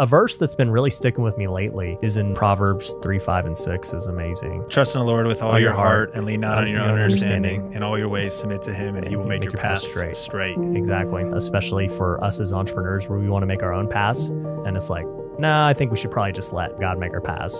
A verse that's been really sticking with me lately is in Proverbs 3, 5, and 6 is amazing. Trust in the Lord with all, All your heart, heart, and lean not on your own understanding. understanding. In all your ways submit to him, and he will make, your path straight. straight. Exactly. Especially for us as entrepreneurs where we want to make our own paths. And it's like, nah, I think we should probably just let God make our paths.